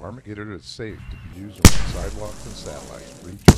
Department. Get it safe to be used on sidewalks and satellites. Reach your